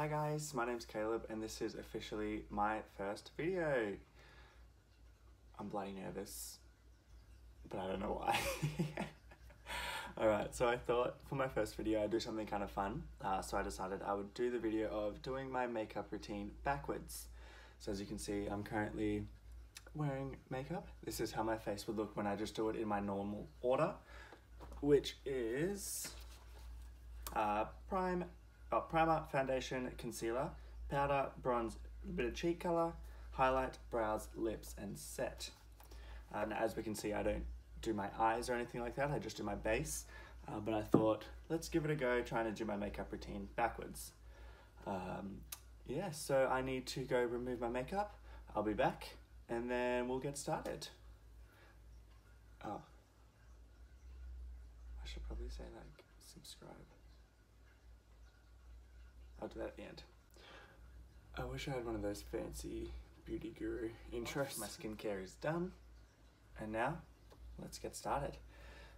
Hi guys, my name's Caleb and this is officially my first video. I'm bloody nervous, but I don't know why. Alright, so I thought for my first video I'd do something kind of fun. Uh, so I decided I would do the video of doing my makeup routine backwards. So as you can see, I'm currently wearing makeup. This is how my face would look when I just do it in my normal order, which is uh, prime, primer, foundation, concealer, powder, bronze, a bit of cheek color, highlight, brows, lips, and set. And as we can see, I don't do my eyes or anything like that. I just do my base. Uh, but I thought, let's give it a go trying to do my makeup routine backwards. Um, yeah, so I need to go remove my makeup. I'll be back and then we'll get started. Oh. I should probably say like subscribe. I'll that at the end. I wish I had one of those fancy beauty guru intros. My skincare is done. And now, let's get started.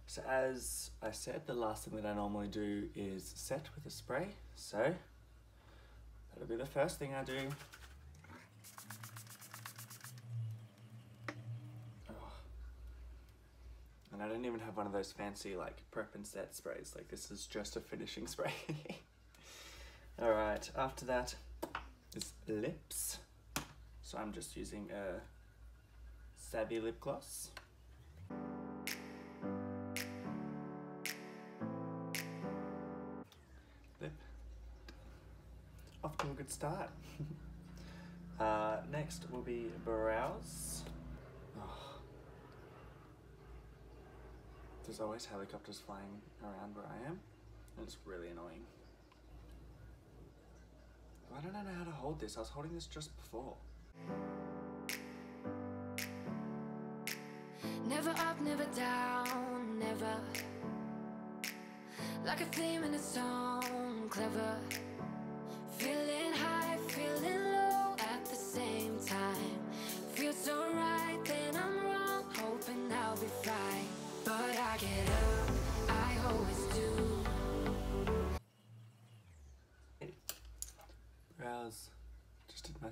So as I said, the last thing that I normally do is set with a spray. So, that'll be the first thing I do. Oh. And I don't even have one of those fancy like prep and set sprays. Like this is just a finishing spray. All right, after that is lips. So I'm just using a Savvy lip gloss. Lip. Off to a good start. uh, next will be brows. Oh. There's always helicopters flying around where I am, and it's really annoying. I don't know how to hold this. I was holding this just before. Never up, never down, never Like a theme in a song, clever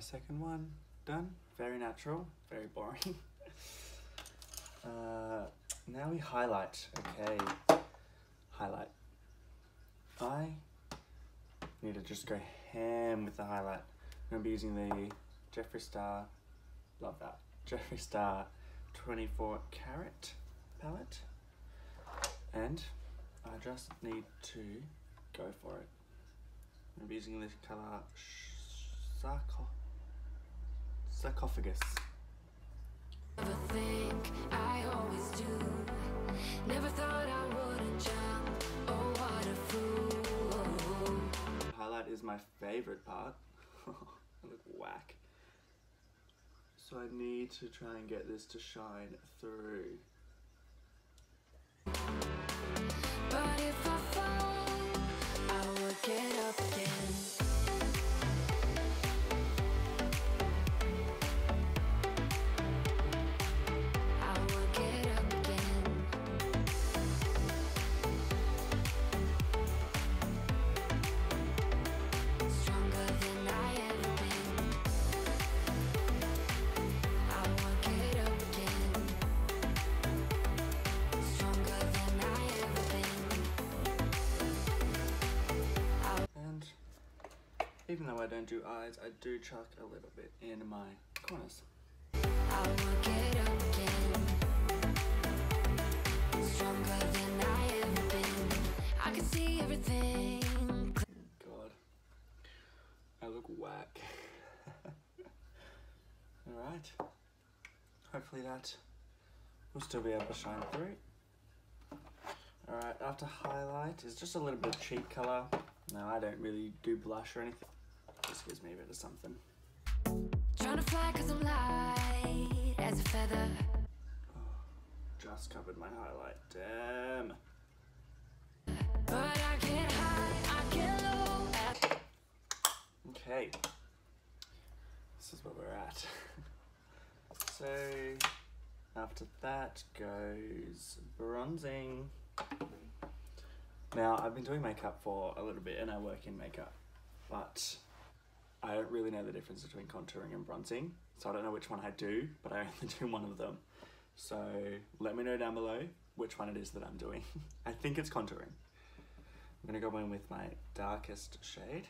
second one. Done. Very natural. Very boring. uh, now we highlight. Okay. Highlight. I need to just go ham with the highlight. I'm to be using the Jeffree Star, love that, Jeffree Star 24 Karat palette. And I just need to go for it. I'm using this colour sarco sarcophagus. Never think, I always do Never thought I wouldn't jump Oh, what a fool Highlight is my favourite part. I look whack. So I need to try and get this to shine through. Even though I don't do eyes, I do chuck a little bit in my corners. I will get up again. Stronger than I ever been. I can see everything. God. I look whack. Alright. Hopefully that will still be able to shine through. Alright, after highlight is just a little bit of cheek colour. No, I don't really do blush or anything. Gives me a bit of something. Trying to fly cause I'm light as a feather. Just covered my highlight. Damn. But I get high, I get low. At Okay. This is where we're at. so after that goes bronzing. Now I've been doing makeup for a little bit and I work in makeup, but I don't really know the difference between contouring and bronzing, so I don't know which one I do, but I only do one of them. So let me know down below which one it is that I'm doing. I think it's contouring. I'm gonna go in with my darkest shade.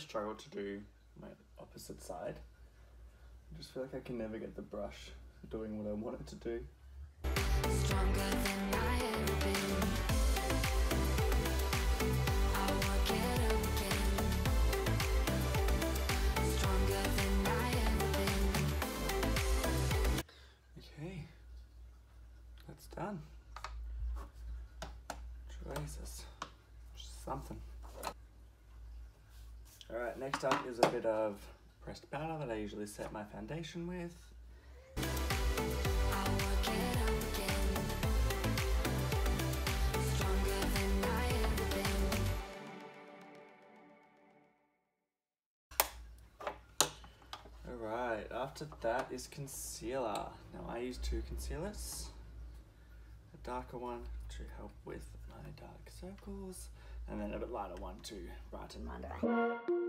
Struggle to do my opposite side. I just feel like I can never get the brush doing what I want it to do. Stronger than I ever been. I will get up again. Stronger than I ever been. Okay, that's done. Jesus, something. Next up is a bit of pressed powder that I usually set my foundation with. I will get up again. Stronger than I ever been. Alright, after that is concealer. Now I use two concealers. A darker one to help with my dark circles, and then a bit lighter one to brighten my day.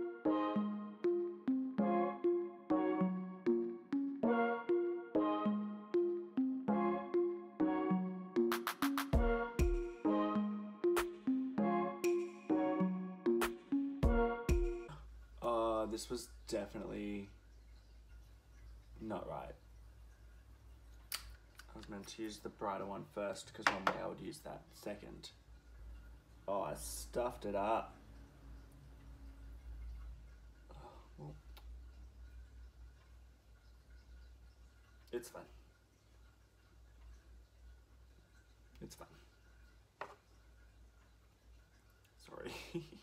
This was definitely not right. I was meant to use the brighter one first because normally I would use that second. Oh, I stuffed it up. It's fine. It's fine. Sorry.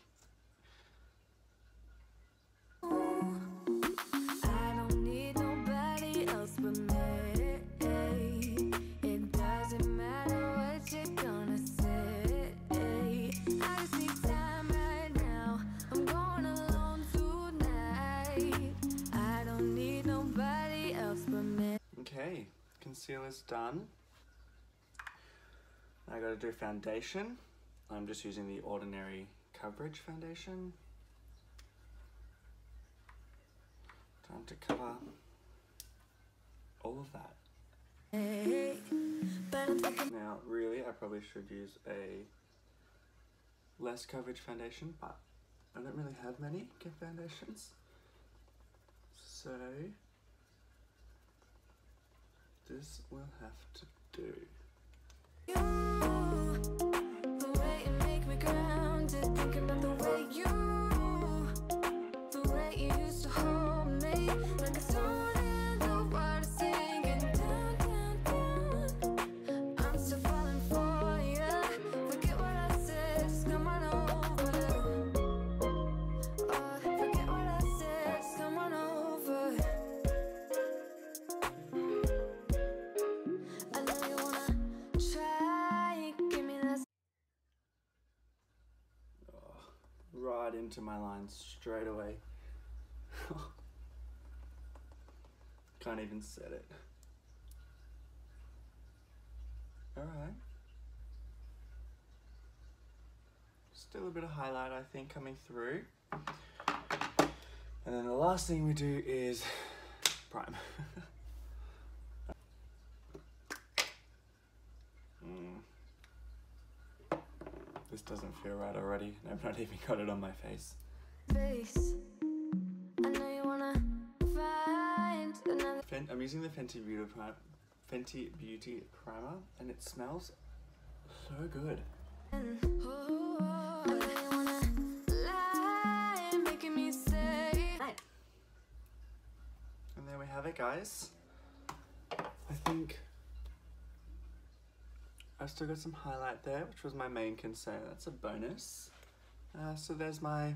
concealer's done. I gotta do foundation. I'm just using the Ordinary Coverage Foundation. Time to cover all of that. Now, really, I probably should use a less coverage foundation, but I don't really have many good foundations. So, this will have to do. you, into my lines straight away. Can't even set it. Alright. Still a bit of highlight, I think, coming through. And then the last thing we do is prime. doesn't feel right already, and I've not even got it on my face. Face. I know you wanna find another. Fen I'm using the Fenty Beauty, Prim Fenty Beauty Primer, and it smells so good. And oh, there we have it, guys. I think I've still got some highlight there, which was my main concern. That's a bonus. Uh, so there's my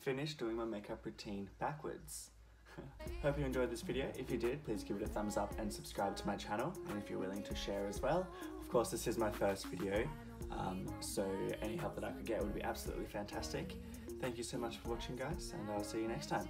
finish doing my makeup routine backwards. Hope you enjoyed this video. If you did, please give it a thumbs up and subscribe to my channel. And if you're willing to share as well. Of course, this is my first video, um, so any help that I could get would be absolutely fantastic. Thank you so much for watching, guys, and I'll see you next time.